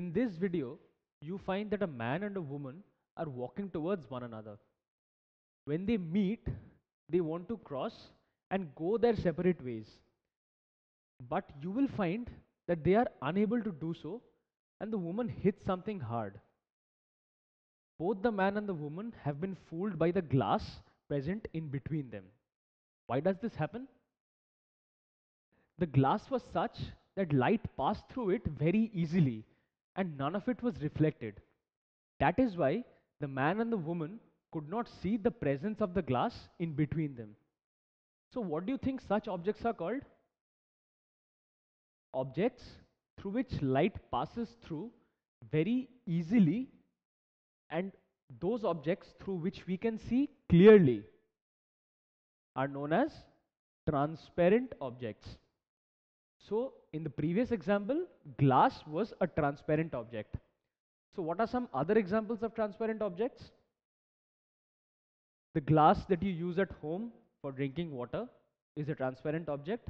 In this video, you find that a man and a woman are walking towards one another. When they meet, they want to cross and go their separate ways. But you will find that they are unable to do so, and the woman hits something hard. Both the man and the woman have been fooled by the glass present in between them. Why does this happen? The glass was such that light passed through it very easily and none of it was reflected. That is why the man and the woman could not see the presence of the glass in between them. So, what do you think such objects are called? Objects through which light passes through very easily and those objects through which we can see clearly are known as transparent objects. So in the previous example, glass was a transparent object. So what are some other examples of transparent objects? The glass that you use at home for drinking water is a transparent object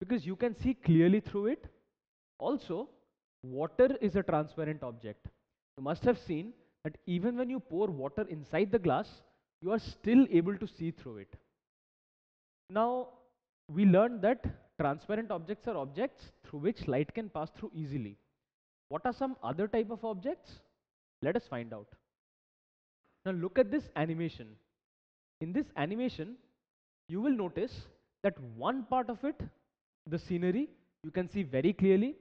because you can see clearly through it. Also, water is a transparent object. You must have seen that even when you pour water inside the glass, you are still able to see through it. Now, we learned that transparent objects are objects through which light can pass through easily. What are some other type of objects? Let us find out. Now look at this animation. In this animation, you will notice that one part of it, the scenery, you can see very clearly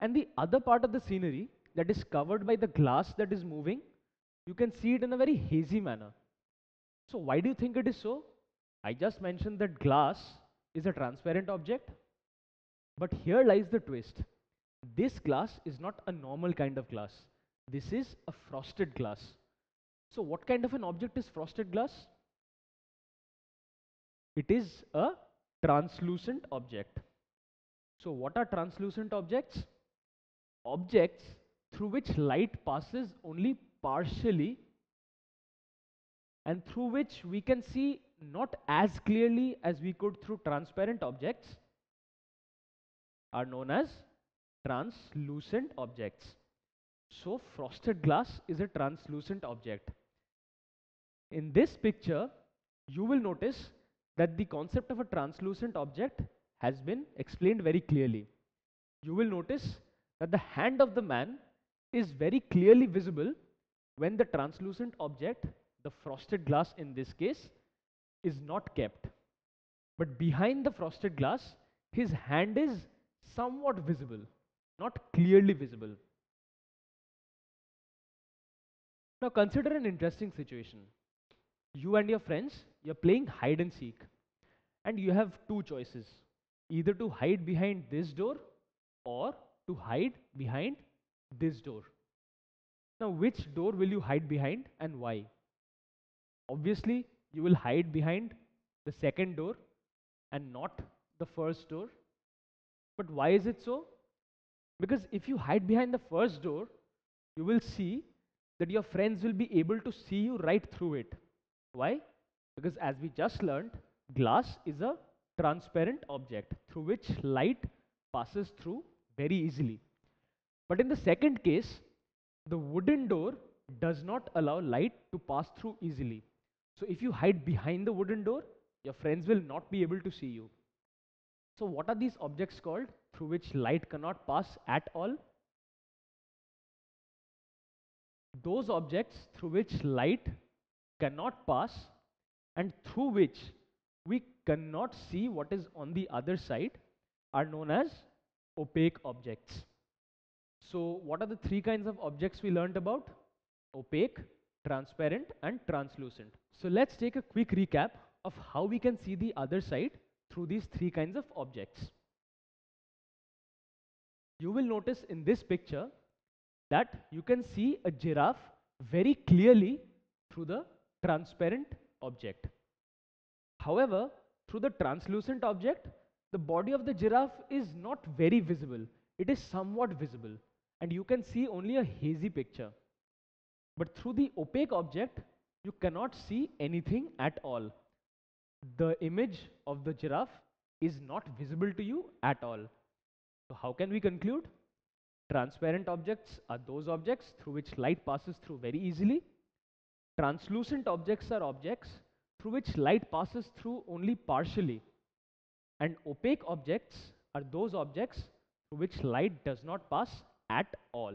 and the other part of the scenery that is covered by the glass that is moving, you can see it in a very hazy manner. So why do you think it is so? I just mentioned that glass is a transparent object. But here lies the twist. This glass is not a normal kind of glass. This is a frosted glass. So what kind of an object is frosted glass? It is a translucent object. So what are translucent objects? Objects through which light passes only partially and through which we can see not as clearly as we could through transparent objects are known as translucent objects. So frosted glass is a translucent object. In this picture, you will notice that the concept of a translucent object has been explained very clearly. You will notice that the hand of the man is very clearly visible when the translucent object, the frosted glass in this case, is not kept. But behind the frosted glass, his hand is somewhat visible, not clearly visible. Now consider an interesting situation. You and your friends, you're playing hide and seek and you have two choices. Either to hide behind this door or to hide behind this door. Now which door will you hide behind and why? Obviously you will hide behind the second door and not the first door. But why is it so? Because if you hide behind the first door, you will see that your friends will be able to see you right through it. Why? Because as we just learned, glass is a transparent object through which light passes through very easily. But in the second case, the wooden door does not allow light to pass through easily. So if you hide behind the wooden door, your friends will not be able to see you. So what are these objects called through which light cannot pass at all? Those objects through which light cannot pass and through which we cannot see what is on the other side are known as opaque objects. So what are the three kinds of objects we learned about? Opaque, transparent and translucent. So let's take a quick recap of how we can see the other side through these three kinds of objects. You will notice in this picture that you can see a giraffe very clearly through the transparent object. However, through the translucent object, the body of the giraffe is not very visible. It is somewhat visible and you can see only a hazy picture. But through the opaque object, you cannot see anything at all. The image of the giraffe is not visible to you at all. So how can we conclude? Transparent objects are those objects through which light passes through very easily. Translucent objects are objects through which light passes through only partially. And opaque objects are those objects through which light does not pass at all.